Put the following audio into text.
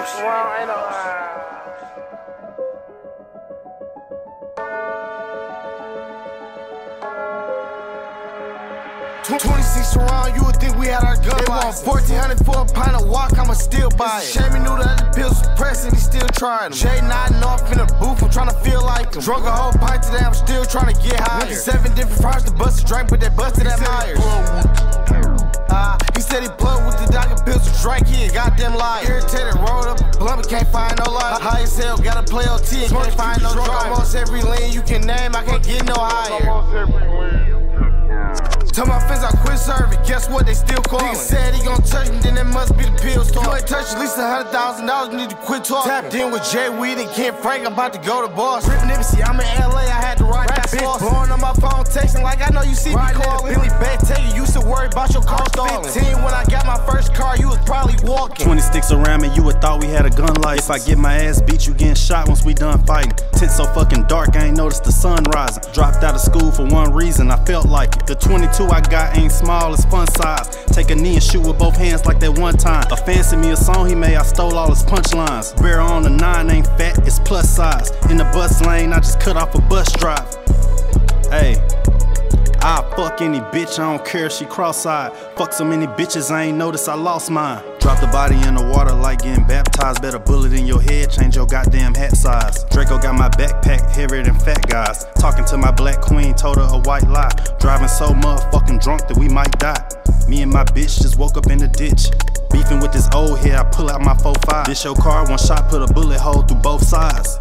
house. Wow, in a 26 around, you would think we had our gun. They want 1400 for a pint of Wock, I'ma still buy it. he knew the other pills was pressing, he still trying them. Jay nodding off in the booth, I'm trying to feel like him. Drunk a whole pint today, I'm still trying to get higher. Went to seven different parts to bust a drink, but they busted at Myers. Uh, he said he plugged with the doctor pills to drink, he a Goddamn liar. Irritated can't find no light. High as hell, gotta play OT and can't find no drug. Almost every lane you can name, I can't get no higher. Tell my friends I quit serving, guess what? They still calling. Nigga said he gon' touch me, then it must be the pills talk. You ain't touch at least a hundred thousand dollars, need to quit talking. Tapped in with Jay Weed and Ken Frank, I'm about to go to boss. Rip Nipsey, I'm in LA, I had to write that bitch. Blowing on my phone, texting like I know you see right me calling. Billy Bet tell you used to worry about your car stalling. 15 when I got my first car, you was probably walking. 20 sticks around me, you would thought we had a gun license. If I get my ass beat, you getting shot once we done fighting. Tent so fucking dark, I ain't noticed the sun rising. Dropped out of school for one reason, I felt like it. The 22 I got ain't small, it's fun size. Take a knee and shoot with both hands like that one time. A fancy me a song he made, I stole all his punchlines. Bear on the nine ain't fat, it's plus size. In the bus lane, I just cut off a bus drive. Hey. Fuck any bitch, I don't care if she cross-eyed. Fuck so many bitches, I ain't noticed I lost mine. Drop the body in the water like getting baptized. Bet a bullet in your head, change your goddamn hat size. Draco got my backpack heavier than fat guys. Talking to my black queen, told her a white lie. Driving so motherfucking drunk that we might die. Me and my bitch just woke up in the ditch. Beefing with this old head, I pull out my 4-5. This your car, one shot, put a bullet hole through both sides.